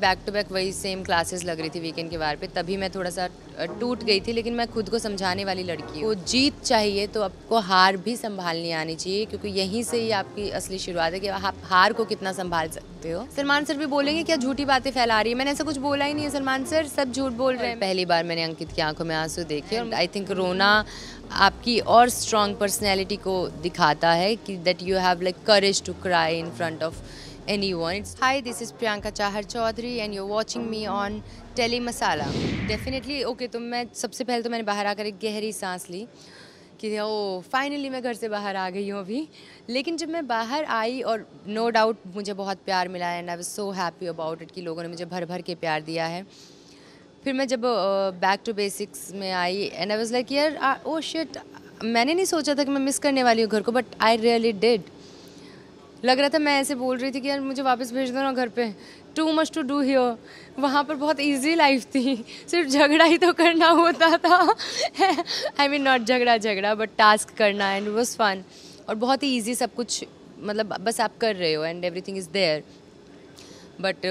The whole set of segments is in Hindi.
बैक टू बैक वही सेम क्लासेस लग रही थी वीकेंड के वार पे, तभी मैं थोड़ा सा टूट गई थी, लेकिन मैं खुद को समझाने वाली लड़की हूँ। जीत चाहिए तो आपको हार भी संभालनी आनी चाहिए, क्योंकि यहीं से ही आपकी असली शुरुआत है कि आप हार को कितना संभाल सकते हो। सलमान सर भी बोलेंगे, क्या झूठी बातें फैला रही है? मैंने ऐसा कुछ बोला ही नहीं है, सलमान सर, सब झूठ बोल रहे हैं। पहली बार मैंने अंकित की आँखों में आँसू देखे और आई थिंक रोना आपकी और स्ट्रॉन्ग पर्सनैलिटी को दिखाता है कि that you have like courage to cry in front of anyone. Hi, this is Priyanka Chahar Chaudhary and you're watching me on Tele Masala. Definitely, okay, तो मैं सबसे पहले तो मैंने बाहर आकर एक गहरी सांस ली कि ओ फाइनली मैं घर से बाहर आ गई हूँ अभी लेकिन जब मैं बाहर आई और नो no डाउट मुझे बहुत प्यार मिला है and I was so happy about it कि लोगों ने मुझे भर भर के प्यार दिया है फिर मैं जब बैक टू बेसिक्स में I and I was like यार ओ शिट मैंने नहीं सोचा था कि मैं मिस करने वाली हूँ घर को बट आई रियली डिड लग रहा था मैं ऐसे बोल रही थी कि यार मुझे वापस भेज दो ना घर पे। Too much to do here वहाँ पर बहुत इजी लाइफ थी। सिर्फ़ झगड़ा ही तो करना होता था। आई मीन नॉट झगड़ा झगड़ा बट टास्क करना एंड वॉज़ फन और बहुत ही ईजी सब कुछ मतलब बस आप कर रहे हो and everything is there but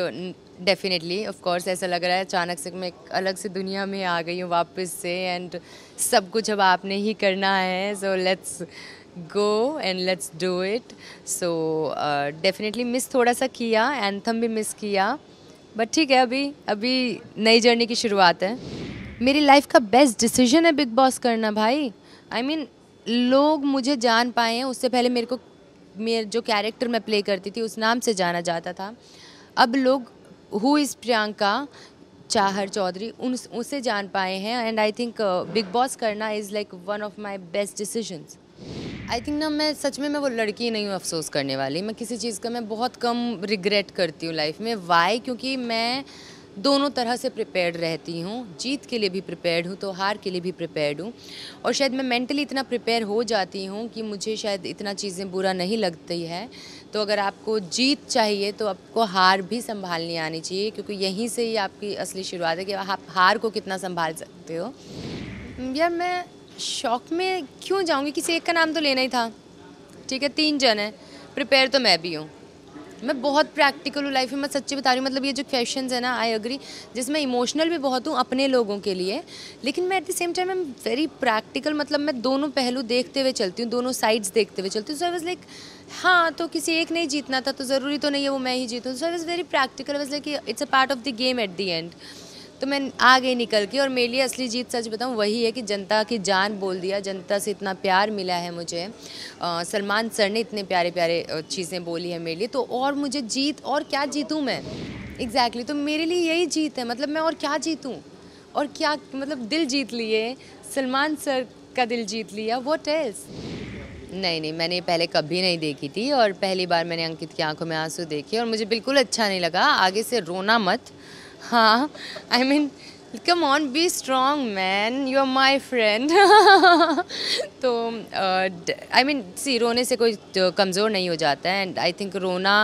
definitely of course ऐसा लग रहा है अचानक से मैं एक अलग से दुनिया में आ गई हूँ वापस से एंड सब कुछ अब आपने ही करना है so let's go and let's do it so definitely miss थोड़ा सा किया एंथम भी मिस किया। बट ठीक है अभी अभी नई जर्नी की शुरुआत है। मेरी लाइफ का बेस्ट डिसीज़न है बिग बॉस करना भाई। आई I मीन mean, लोग मुझे जान पाए हैं। उससे पहले मेरे को मेरे जो कैरेक्टर मैं प्ले करती थी उस नाम से जाना जाता था। अब लोग हु इज़ प्रियंका चाहर चौधरी उन उसे जान पाए हैं। And I think Bigg Boss करना is like one of my best decisions I think ना मैं सच में मैं वो लड़की नहीं हूँ अफसोस करने वाली। मैं किसी चीज़ का मैं बहुत कम रिग्रेट करती हूँ लाइफ में। वाई क्योंकि मैं दोनों तरह से प्रिपेयर्ड रहती हूँ। जीत के लिए भी प्रिपेयर्ड हूँ तो हार के लिए भी प्रिपेयर्ड हूँ। और शायद मैं मेंटली इतना प्रिपेयर हो जाती हूँ कि मुझे शायद इतना चीज़ें बुरा नहीं लगती है। तो अगर आपको जीत चाहिए तो आपको हार भी संभालनी आनी चाहिए, क्योंकि यहीं से ही आपकी असली शुरुआत है कि आप हार को कितना संभाल सकते हो। यार मैं शौक में क्यों जाऊँगी? किसी एक का नाम तो लेना ही था। ठीक है, तीन जन है। प्रिपेयर तो मैं भी हूँ। मैं बहुत प्रैक्टिकल हूँ लाइफ में, मैं सच्ची बता रही हूँ मतलब ये जो क्वेश्चन है ना आई अग्री जिसमें इमोशनल भी बहुत हूँ अपने लोगों के लिए, लेकिन मैं at the same time I am very practical मतलब मैं दोनों पहलू देखते हुए चलती हूँ, दोनों साइड्स देखते हुए चलती हूँ। सो आई वॉज़ लाइक हाँ तो किसी एक नहीं जीतना था तो ज़रूरी तो नहीं है वो मैं ही जीतूँ। So I was very practical was like it's a part of the game at the end तो मैं आ गई निकल के और मेरे लिए असली जीत सच बताऊँ वही है कि जनता की जान बोल दिया जनता से इतना प्यार मिला है मुझे। सलमान सर ने इतने प्यारे प्यारे चीज़ें बोली है मेरे लिए तो और मुझे जीत और क्या जीतूँ मैं? एग्जैक्टली exactly, तो मेरे लिए यही जीत है मतलब मैं और क्या जीतूँ? और क्या मतलब दिल जीत लिए सलमान सर का दिल जीत लिया वो टेल्स नहीं नहीं मैंने पहले कभी नहीं देखी थी और पहली बार मैंने अंकित की आँखों में आँसू देखे और मुझे बिल्कुल अच्छा नहीं लगा आगे से रोना मत। हाँ I mean come on be strong man you are my friend तो आई मीन सी रोने से कोई कमज़ोर नहीं हो जाता है एंड आई थिंक रोना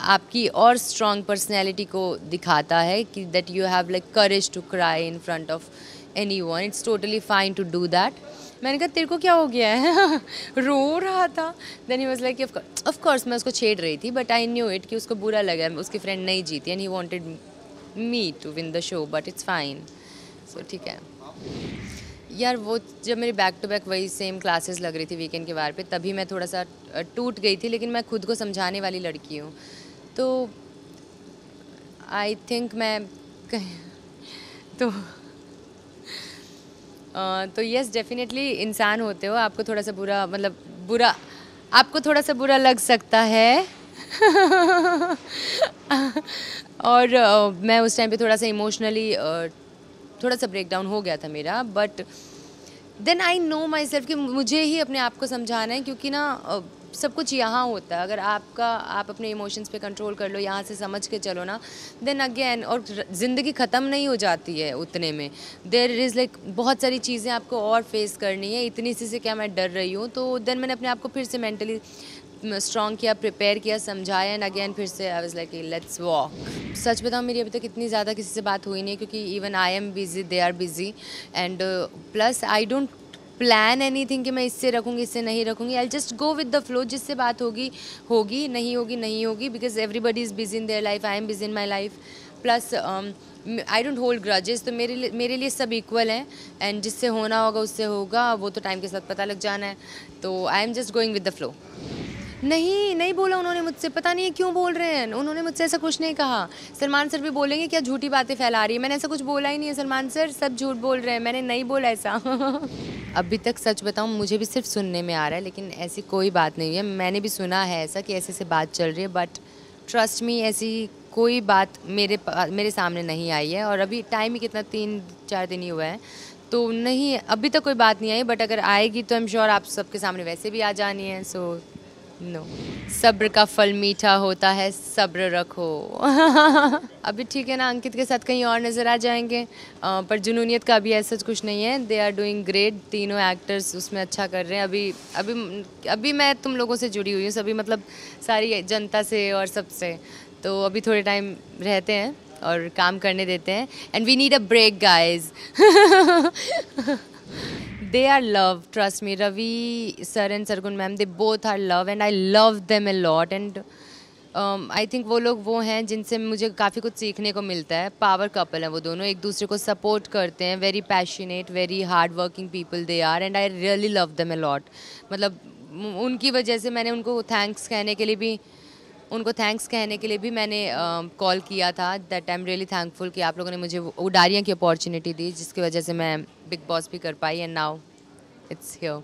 आपकी और स्ट्रॉन्ग पर्सनैलिटी को दिखाता है कि that you have like courage to cry in front of anyone it's totally fine to do that मैंने कहा, तेरे को क्या हो गया है? रो रहा था। Then he was like of course मैं उसको छेड़ रही थी बट आई न्यू इट कि उसको बुरा लगा उसकी फ्रेंड नहीं जीती and he wanted me to win the show but it's fine so ठीक है। यार, वो जब मेरी बैक टू बैक वही सेम क्लासेस लग रही थी वीकेंड के बार पे, तभी मैं थोड़ा सा टूट गई थी, लेकिन मैं खुद को समझाने वाली लड़की हूँ। तो आई थिंक मैं तो तो यस डेफिनेटली इंसान होते हो, आपको थोड़ा सा बुरा मतलब बुरा, आपको थोड़ा सा बुरा लग सकता है। और uh, मैं उस टाइम पे थोड़ा सा इमोशनली uh, थोड़ा सा ब्रेकडाउन हो गया था मेरा but then I know myself कि मुझे ही अपने आप को समझाना है क्योंकि ना uh, सब कुछ यहाँ होता है। अगर आपका आप अपने इमोशंस पे कंट्रोल कर लो यहाँ से समझ के चलो ना देन अगेन और ज़िंदगी ख़त्म नहीं हो जाती है उतने में। देर इज़ लाइक बहुत सारी चीज़ें आपको और फेस करनी है। इतनी सी से क्या मैं डर रही हूँ? तो देन मैंने अपने आप को फिर से मेंटली स्ट्रॉन्ग किया प्रिपेयर किया, समझाया एंड अगेन फिर से I was like let's walk सच बताऊँ, मेरी अभी तक इतनी ज़्यादा किसी से बात हुई नहीं है, क्योंकि even I am busy they are busy and plus I don't plan anything कि मैं इससे रखूँगी, इससे नहीं रखूँगी. I just go with the flow जिससे बात होगी होगी, नहीं होगी नहीं होगी because everybody is busy in their life I am busy in my life plus I don't hold grudges तो मेरे लिए मेरे लिए सब इक्वल हैं. एंड जिससे होना होगा, उससे होगा, वो तो टाइम के साथ पता लग जाना है. तो I am just going with the flow नहीं नहीं बोला उन्होंने मुझसे। पता नहीं है क्यों बोल रहे हैं। उन्होंने मुझसे ऐसा कुछ नहीं कहा। सलमान सर भी बोलेंगे क्या झूठी बातें फैला रही है। मैंने ऐसा कुछ बोला ही नहीं है सलमान सर। सब झूठ बोल रहे हैं। मैंने नहीं बोला ऐसा। अभी तक सच बताऊँ, मुझे भी सिर्फ़ सुनने में आ रहा है, लेकिन ऐसी कोई बात नहीं है। मैंने भी सुना है ऐसा कि ऐसे ऐसे बात चल रही है बट ट्रस्ट मी ऐसी कोई बात मेरे मेरे सामने नहीं आई है। और अभी टाइम ही कितना, तीन, चार दिन ही हुआ है। तो नहीं, अभी तक कोई बात नहीं आई बट अगर आएगी तो आई एम श्योर आप सबके सामने वैसे भी आ जानी है सो नो सब्र का फल मीठा होता है सब्र रखो। अभी ठीक है ना अंकित के साथ कहीं और नज़र आ जाएँगे। आ, पर जुनूनियत का अभी ऐसा कुछ नहीं है। दे आर डूइंग ग्रेट तीनों एक्टर्स उसमें अच्छा कर रहे हैं। अभी अभी अभी मैं तुम लोगों से जुड़ी हुई हूँ सभी मतलब सारी जनता से और सबसे। तो अभी थोड़े टाइम रहते हैं और काम करने देते हैं। And we need a break guys they are love trust me. Ravi sir and sargun ma'am, they both are love and i love them a lot. And I think वो लोग वो हैं जिनसे मुझे काफ़ी कुछ सीखने को मिलता है। पावर कपल हैं वो दोनों। एक दूसरे को सपोर्ट करते हैं। Very passionate very hard working people they are and I really love them a lot मतलब उनकी वजह से मैंने उनको थैंक्स कहने के लिए भी उनको थैंक्स कहने के लिए भी मैंने कॉल uh, किया था that I am really thankful कि आप लोगों ने मुझे उडारियाँ की अपॉर्चुनिटी दी जिसकी वजह से मैं बिग बॉस भी कर पाई एंड नाउ इट्स हियर